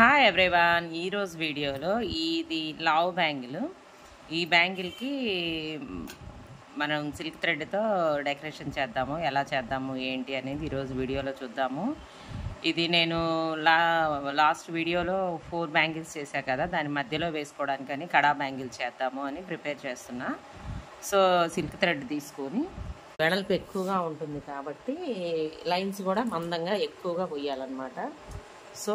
Hi everyone ఈరోజు వీడియోలో ఇది లావ్ బ్యాంగిల్. ఈ బ్యాంగిల్కి మనం సిల్క్ థ్రెడ్తో డెకరేషన్ చేద్దాము. ఎలా చేద్దాము ఏంటి అనేది ఈరోజు వీడియోలో చూద్దాము. ఇది నేను లా లాస్ట్ వీడియోలో ఫోర్ బ్యాంగిల్స్ చేశా కదా దాని మధ్యలో వేసుకోవడానికని కడా బ్యాంగిల్ చేద్దాము అని ప్రిపేర్ చేస్తున్నా. సో సిల్క్ థ్రెడ్ తీసుకొని వెడల్పు ఎక్కువగా ఉంటుంది కాబట్టి లైన్స్ కూడా మందంగా ఎక్కువగా పోయాలన్నమాట సో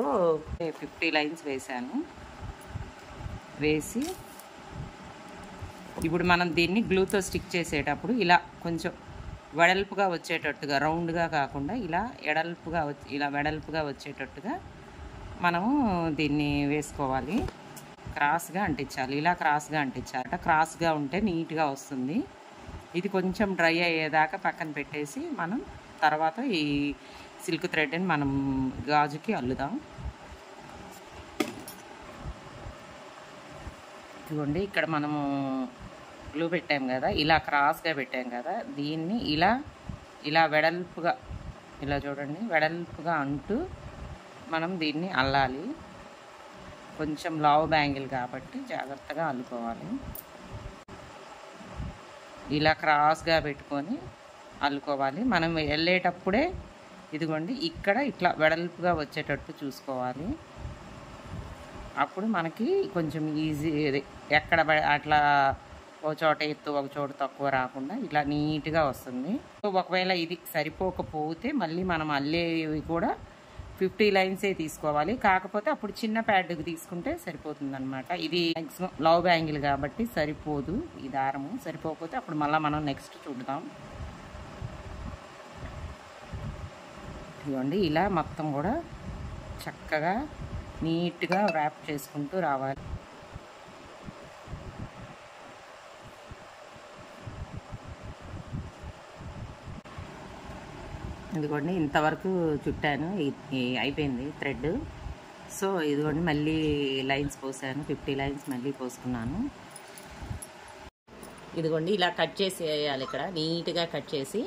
ఫిఫ్టీ లైన్స్ వేసాను వేసి ఇప్పుడు మనం దీన్ని గ్లూతో స్టిక్ చేసేటప్పుడు ఇలా కొంచెం వెడల్పుగా వచ్చేటట్టుగా రౌండ్గా కాకుండా ఇలా ఎడల్పుగా ఇలా వెడల్పుగా వచ్చేటట్టుగా మనము దీన్ని వేసుకోవాలి. క్రాస్గా అంటించాలి. ఇలా క్రాస్గా అంటించాలట. క్రాస్గా ఉంటే నీట్గా వస్తుంది. ఇది కొంచెం డ్రై అయ్యేదాకా పక్కన పెట్టేసి మనం తర్వాత ఈ సిల్క్ థ్రెడ్ని మనం గాజుకి అల్లుదాం. ఇదిగోండి ఇక్కడ మనము గ్లూ పెట్టాం కదా ఇలా క్రాస్గా పెట్టాం కదా దీన్ని ఇలా ఇలా వెడల్పుగా ఇలా చూడండి వెడల్పుగా అంటూ మనం దీన్ని అల్లాలి. కొంచెం లావ్ బ్యాంగిల్ కాబట్టి జాగ్రత్తగా అల్లుకోవాలి. ఇలా క్రాస్గా పెట్టుకొని అల్లుకోవాలి. మనం వెళ్ళేటప్పుడే ఇదిగోండి ఇక్కడ ఇట్లా వెడల్పుగా వచ్చేటట్టు చూసుకోవాలి. అప్పుడు మనకి కొంచెం ఈజీ ఎక్కడ అట్లా ఒక చోట ఎత్తు ఒక చోట తక్కువ రాకుండా ఇలా నీట్గా వస్తుంది. సో ఒకవేళ ఇది సరిపోకపోతే మళ్ళీ మనం అల్లేవి కూడా ఫిఫ్టీ లైన్సే తీసుకోవాలి. కాకపోతే అప్పుడు చిన్న ప్యాడ్కి తీసుకుంటే సరిపోతుంది అనమాట ఇది మ్యాక్సిమం లవ్ బ్యాంగిల్ కాబట్టి సరిపోదు ఈ దారము. సరిపోకపోతే అప్పుడు మళ్ళీ మనం నెక్స్ట్ చూద్దాం. ఇదిగోండి ఇలా మొత్తం కూడా చక్కగా నీట్గా ర్యాప్ చేసుకుంటూ రావాలి. ఇదిగోండి ఇంతవరకు చుట్టాను అయిపోయింది థ్రెడ్ సో ఇదిగోండి మళ్ళీ లైన్స్ పోసాను ఫిఫ్టీ లైన్స్ మళ్ళీ పోసుకున్నాను. ఇదిగోండి ఇలా కట్ చేసేయాలి ఇక్కడ నీట్గా కట్ చేసి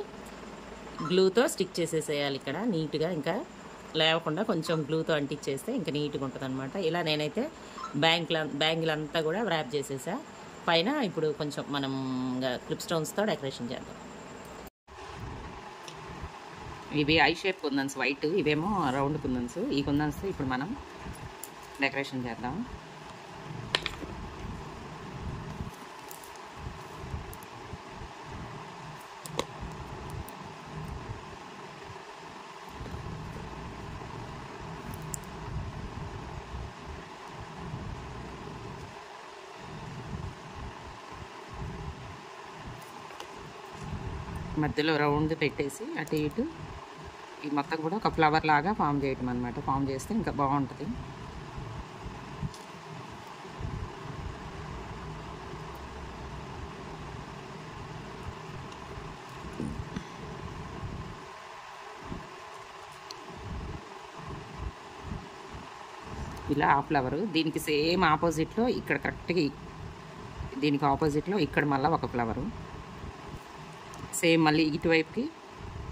గ్లూతో స్టిక్ చేసేసేయాలి ఇక్కడ నీట్గా ఇంకా లేవకుండా కొంచెం గ్లూతో అంటించేస్తే ఇంకా నీట్గా ఉంటుంది అనమాట ఇలా నేనైతే బ్యాంకుల బ్యాంగిల్ అంతా కూడా ర్యాప్ చేసేసా. పైన ఇప్పుడు కొంచెం మనం క్లిప్ స్టోన్స్తో డెకరేషన్ చేద్దాం. ఇవి ఐ షేప్ కుందన్స్ వైట్ ఇవేమో రౌండ్ కుందన్స్. ఈ కుందన్స్ ఇప్పుడు మనం డెకరేషన్ చేద్దాం. మధ్యలో రౌండ్ పెట్టేసి అటు ఇటు ఈ మొత్తం కూడా ఒక ఫ్లవర్ లాగా ఫామ్ చేయటం అనమాట ఫామ్ చేస్తే ఇంకా బాగుంటుంది. ఇలా ఆ ఫ్లవర్ దీనికి సేమ్ ఆపోజిట్లో ఇక్కడ కరెక్ట్గా దీనికి ఆపోజిట్లో ఇక్కడ మళ్ళీ ఒక ఫ్లవరు సేమ్ మళ్ళీ ఇటువైపుకి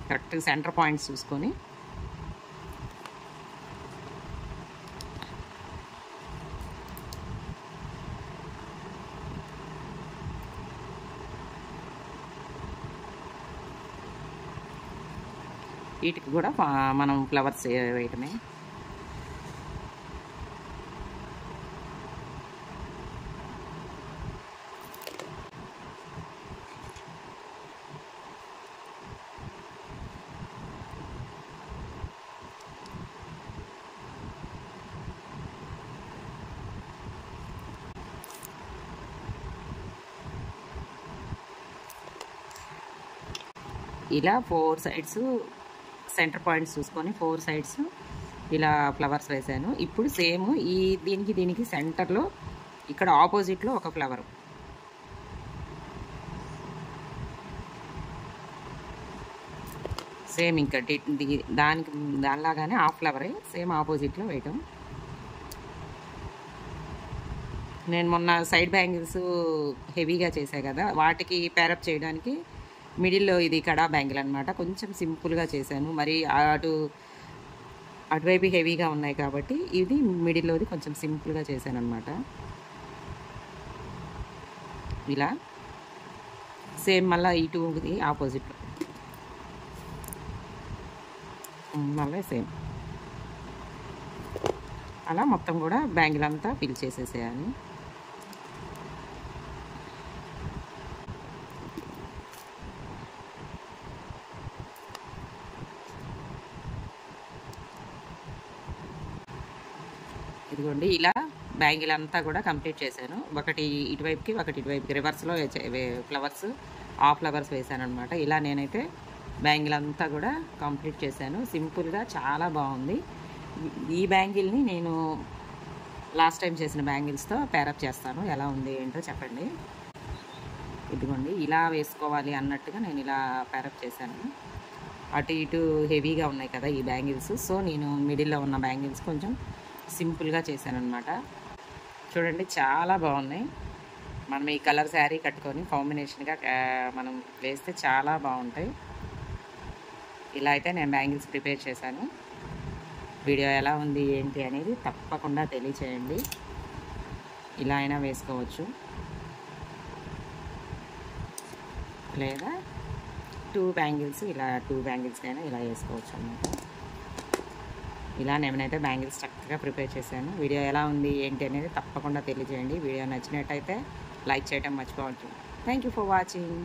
కరెక్ట్గా సెంటర్ పాయింట్స్ చూసుకొని. వీటికి కూడా మనం ఫ్లవర్స్ వేయటమే. ఇలా ఫోర్ సైడ్స్ సెంటర్ పాయింట్స్ చూసుకొని ఫోర్ సైడ్స్ ఇలా ఫ్లవర్స్ వేసాను ఇప్పుడు సేమ్ ఈ దీనికి దీనికి సెంటర్లో ఇక్కడ ఆపోజిట్లో ఒక ఫ్లవర్. సేమ్ ఇంకా దానికి దానిలాగానే ఆ ఫ్లవరే సేమ్ ఆపోజిట్లో వేయటం. నేను మొన్న సైడ్ బ్యాంగిల్స్ హెవీగా చేశాయి కదా వాటికి పేరప్ చేయడానికి మిడిల్లో ఇది కడా బ్యాంగిల్ అనమాట కొంచెం సింపుల్గా చేశాను. మరి అటు అటువైపు హెవీగా ఉన్నాయి కాబట్టి ఇది మిడిల్లోది కొంచెం సింపుల్గా చేశాను అనమాట ఇలా. సేమ్ మళ్ళీ ఇటుది ఆపోజిట్ మళ్ళీ సేమ్. అలా మొత్తం కూడా బ్యాంగిల్ అంతా ఫిల్ చేసేసేయాలి. ఇదిగోండి ఇలా బ్యాంగిల్ అంతా కూడా కంప్లీట్ చేశాను. ఒకటి ఇటువైపుకి ఒకటి ఇటువైపుకి. రివర్స్లో ఫ్లవర్స్ ఆ ఫ్లవర్స్ వేశాను అనమాట ఇలా నేనైతే బ్యాంగిల్ అంతా కూడా కంప్లీట్ చేశాను. సింపుల్గా చాలా బాగుంది. ఈ బ్యాంగిల్ని నేను లాస్ట్ టైం చేసిన బ్యాంగిల్స్తో పేరప్ చేస్తాను. ఎలా ఉంది ఏంటో చెప్పండి. ఇదిగోండి ఇలా వేసుకోవాలి అన్నట్టుగా నేను ఇలా పేరప్ చేశాను. అటు ఇటు హెవీగా ఉన్నాయి కదా ఈ బ్యాంగిల్స్. సో నేను మిడిల్లో ఉన్న బ్యాంగిల్స్ కొంచెం సింపుల్గా చేశాను చూడండి చాలా బాగున్నాయి. మనం ఈ కలర్ శారీ కట్టుకొని కాంబినేషన్గా మనం వేస్తే చాలా బాగుంటాయి. ఇలా అయితే నేను బ్యాంగిల్స్ ప్రిపేర్ చేశాను. వీడియో ఎలా ఉంది ఏంటి అనేది తప్పకుండా తెలియచేయండి. ఇలా అయినా వేసుకోవచ్చు. లేదా టూ బ్యాంగిల్స్ ఇలా టూ బ్యాంగిల్స్ అయినా ఇలా వేసుకోవచ్చు అన్నమాట. ఇలా నేనైతే బ్యాంగిల్స్ చక్కగా ప్రిపేర్ చేశాను. వీడియో ఎలా ఉంది ఏంటి అనేది తప్పకుండా తెలియజేయండి. వీడియో నచ్చినట్టయితే లైక్ చేయడం మర్చిపోవచ్చు థ్యాంక్ యూ ఫర్ వాచింగ్